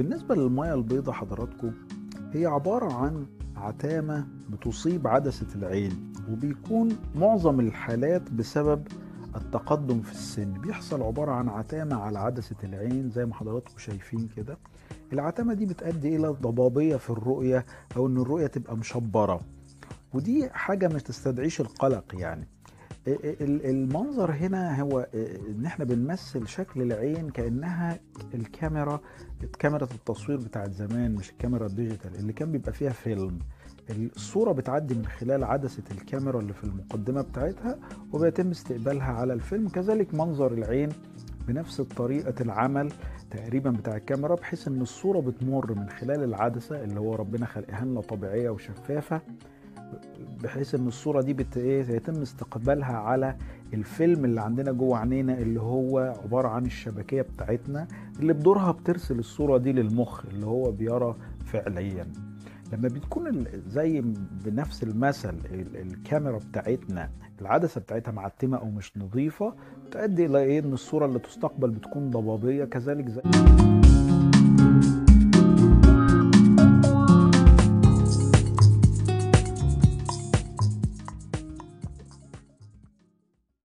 المياه البيضاء حضراتكم هي عبارة عن عتامة بتصيب عدسة العين وبيكون معظم الحالات بسبب التقدم في السن. بيحصل عبارة عن عتامة على عدسة العين زي ما حضراتكم شايفين كده. العتامة دي بتؤدي إلى ضبابية في الرؤية أو إن الرؤية تبقى مشبرة ودي حاجة ما تستدعيش القلق يعني. المنظر هنا هو إن إحنا بنمثل شكل العين كأنها الكاميرا كاميرا التصوير بتاعت زمان مش الكاميرا الديجيتال اللي كان بيبقى فيها فيلم. الصورة بتعدي من خلال عدسة الكاميرا اللي في المقدمة بتاعتها وبيتم استقبالها على الفيلم. كذلك منظر العين بنفس طريقة العمل تقريبا بتاع الكاميرا بحيث إن الصورة بتمر من خلال العدسة اللي هو ربنا خلقها لنا طبيعية وشفافة. بحيث إن الصورة دي بت إيه يتم استقبالها على الفيلم اللي عندنا جوه عينينا اللي هو عبارة عن الشبكية بتاعتنا اللي بدورها بترسل الصورة دي للمخ اللي هو بيرى فعليا. لما بتكون زي بنفس المثل الكاميرا بتاعتنا العدسة بتاعتها معتمة أو مش نظيفة تؤدي إلى إيه؟ إن الصورة اللي تستقبل بتكون ضبابية كذلك زي